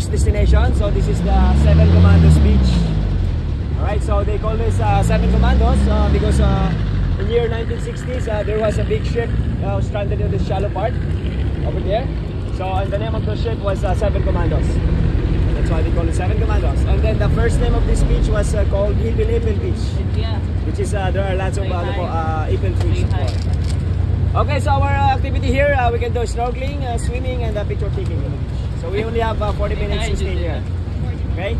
location. So this is the Seven Commandos Beach. Alright, so they call this uh, Seven Commandos uh, because uh, in year 1960s uh, there was a big ship uh, stranded in this shallow part over there. So and the name of the ship was uh, Seven Commandos. That's why they call it Seven Commandos. And then the first name of this beach was called Ipil Ipil Beach, Yeah. which is uh, there are lots of uh, uh, ipil trees. Okay, so our activity here, uh, we can do snorkeling, uh, swimming, and uh, picture taking in the beach. So we only have uh, 40 minutes to stay here. Okay?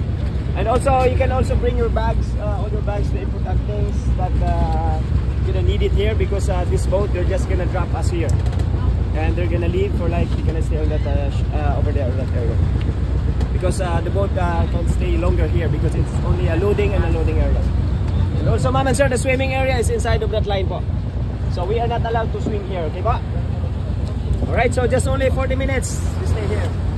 And also, you can also bring your bags, uh, all your bags, the important things that uh, you're gonna need it here because uh, this boat, they're just gonna drop us here. And they're gonna leave for like, you're gonna stay on that, uh, sh- uh, over there, that area. Because uh, the boat uh, can't stay longer here because it's only a loading and unloading area. And also, ma'am and sir, the swimming area is inside of that line po. So we are not allowed to swim here, okay ba? Alright, so just only 40 minutes to stay here.